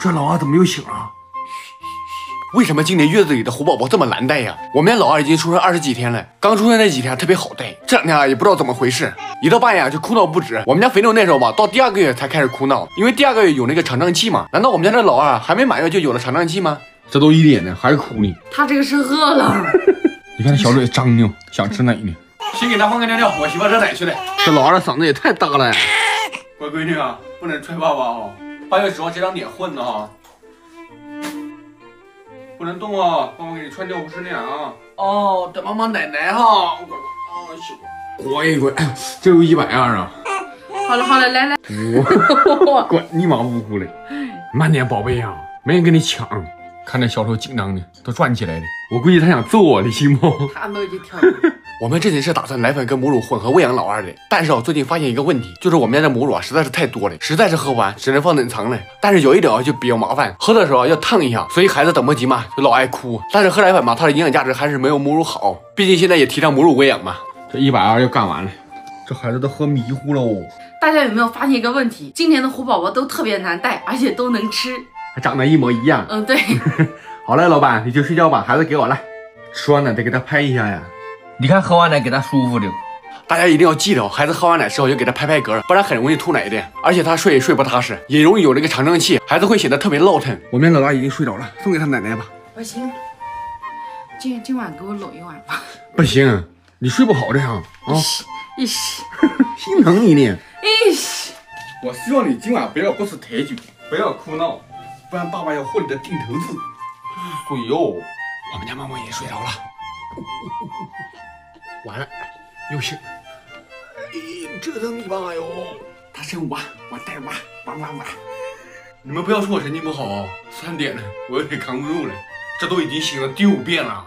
这老二怎么又醒了？为什么今年月子里的虎宝宝这么难带呀？我们家老二已经出生二十几天了，刚出生那几天特别好带，这两天啊也不知道怎么回事，一到半夜就哭闹不止。我们家肥牛那时候吧，到第二个月才开始哭闹，因为第二个月有那个肠胀气嘛。难道我们家这老二还没满月就有了肠胀气吗？这都一点了，还哭呢？他这个是饿了。你看那小嘴张呢，想吃奶呢。先给他换个尿尿，我媳妇热奶去了。这老二的嗓子也太大了呀！乖闺女啊，不能踹爸爸哦，八月十号这张脸混的哈。不能动啊！帮我给你穿尿不湿尿啊！哦，等妈妈奶奶哈！乖乖，乖乖，这有一百二啊！好了好了，来来，我乖，你妈呜呼嘞！慢点，宝贝呀，没人跟你抢。看这小手紧张的，都转起来了。我估计他想揍我，你信不？他都已经跳。我们这里是打算奶粉跟母乳混合喂养老二的，但是我最近发现一个问题，就是我们家的母乳啊实在是太多了，实在是喝不完，只能放冷藏了。但是有一点啊就比较麻烦，喝的时候要烫一下，所以孩子等不及嘛，就老爱哭。但是喝奶粉嘛，它的营养价值还是没有母乳好，毕竟现在也提倡母乳喂养嘛。这一百二又干完了，这孩子都喝迷糊了哦。大家有没有发现一个问题？今年的虎宝宝都特别难带，而且都能吃，还长得一模一样。嗯，对。好嘞，老板你就睡觉吧，孩子给我来，吃完奶得给他拍一下呀。你看喝完奶给他舒服的，大家一定要记得哦，孩子喝完奶之后要给他拍拍嗝，不然很容易吐奶的，而且他睡也睡不踏实，也容易有那个肠胀气，孩子会显得特别闹腾。我们家老大已经睡着了，送给他奶奶吧。不行，今今晚给我搂一晚吧。不行，你睡不好这样啊。一西，心疼你呢。一西，我希望你今晚不要不吃太久，不要哭闹，不然爸爸要喝你的定头子。睡哟，我们家猫猫也睡着了。完了，又醒了。哎，折腾你爸哟！他生娃，我带娃，娃娃娃。你们不要说我神经不好哦，三点了，我有点扛不住了。这都已经醒了第五遍了。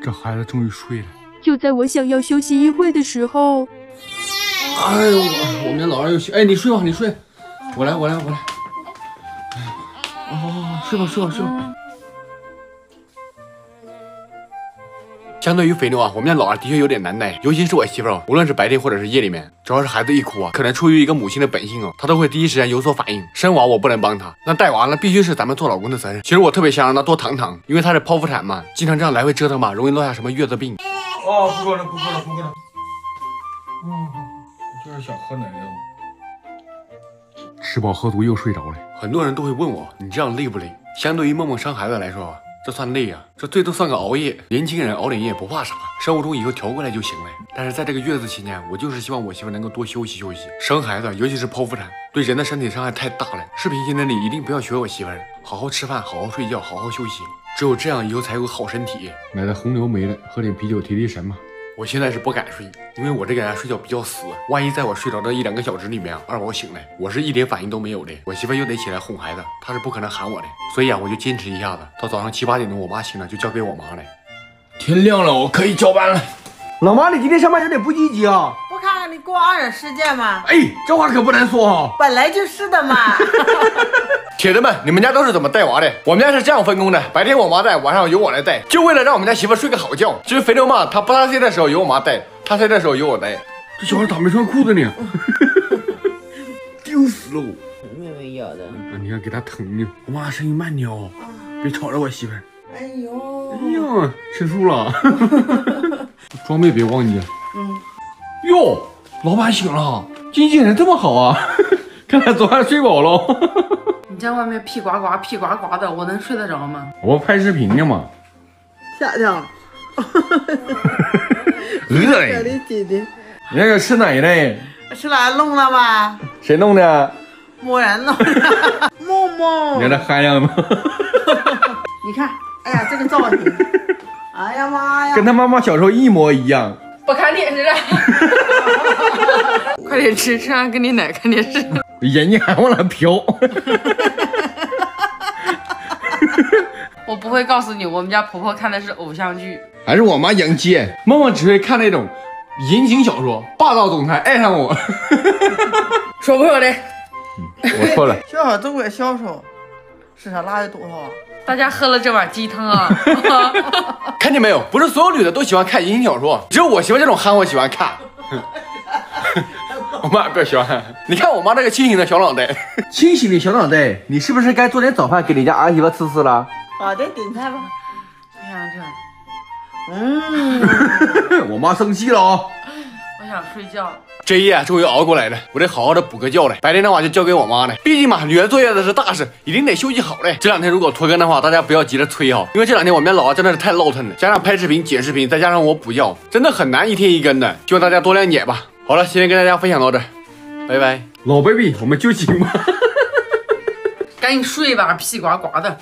这孩子终于睡了。就在我想要休息一会的时候，哎呦我，我们家老二又醒。哎，你睡吧，你睡。我来，我来，我来。哦，睡吧，睡吧，睡吧。相对于肥牛啊，我们家老二的确有点难带，尤其是我媳妇儿，无论是白天或者是夜里面，只要是孩子一哭啊，可能出于一个母亲的本性哦，她都会第一时间有所反应。生娃我不能帮她，那带娃那必须是咱们做老公的责任。其实我特别想让她多躺躺，因为她是剖腹产嘛，经常这样来回折腾嘛，容易落下什么月子病。哦，不喝了，不喝了，不喝了。嗯，我就是想喝奶了。吃饱喝足又睡着了。很多人都会问我，你这样累不累？相对于梦梦生孩子来说。这算累呀，这最多算个熬夜。年轻人熬点夜不怕啥，生物钟以后调过来就行了。但是在这个月子期间，我就是希望我媳妇能够多休息休息。生孩子，尤其是剖腹产，对人的身体伤害太大了。视频前的你一定不要学我媳妇儿，好好吃饭，好好睡觉，好好休息，只有这样以后才有好身体。买的红牛没了，喝点啤酒提提神嘛。我现在是不敢睡，因为我这个人睡觉比较死，万一在我睡着的一两个小时里面，二宝醒来，我是一点反应都没有的，我媳妇又得起来哄孩子，她是不可能喊我的，所以啊，我就坚持一下子，到早上七八点钟，我妈醒了就交给我妈了。天亮了，我可以交班了。老妈，你今天上班有点不积极啊。不看看你过二人世界吗？哎，这话可不能说哈。本来就是的嘛。铁子们，你们家都是怎么带娃的？我们家是这样分工的：白天我妈带，晚上由我来带，就为了让我们家媳妇睡个好觉。至于肥牛嘛，他不他睡的时候由我妈带，他睡的时候由我带。这小孩咋没穿裤子呢？丢死了！微微咬的。你看给他疼呢。我妈声音慢点哦，别吵着我媳妇。哎呦！哎呀，吃醋了。装备别忘记。嗯。哟，老板醒了，经纪人这么好啊？看来昨晚睡饱了。你在外面屁呱呱屁呱呱的，我能睡得着吗？我拍视频呢嘛。夏天。饿嘞。你那个吃奶嘞？是哪弄了吗？谁弄的？某人弄的。梦梦。你看这憨样吗？你看，哎呀，这个造型，哎呀妈呀，跟他妈妈小时候一模一样。不看电视了。快点吃，吃完给你奶看电视。眼睛还往那飘，我不会告诉你，我们家婆婆看的是偶像剧，还是我妈养鸡，梦梦只会看那种言情小说，霸道总裁爱上我，说不说的？我错了，小小都怪销售，市场拉的多少？大家喝了这碗鸡汤啊！看见没有？不是所有女的都喜欢看言情小说，只有我媳妇这种憨货喜欢看。我妈不要喜欢。你看我妈这个清醒的小脑袋，清醒的小脑袋，你是不是该做点早饭给你家儿媳妇吃吃了？好的，点菜吧。我想这，嗯，我妈生气了哦。我想睡觉。这一夜终于熬过来了，我得好好的补个觉了。白天的话就交给我妈了，毕竟嘛，女儿坐月子是大事，一定得休息好嘞。这两天如果拖更的话，大家不要急着催哈，因为这两天我们家老二真的是太闹腾了，加上拍视频、剪视频，再加上我补觉，真的很难一天一更的，希望大家多谅解吧。好了，今天跟大家分享到这，拜拜。老 baby，我们就寝吧。赶紧睡吧，屁呱呱的。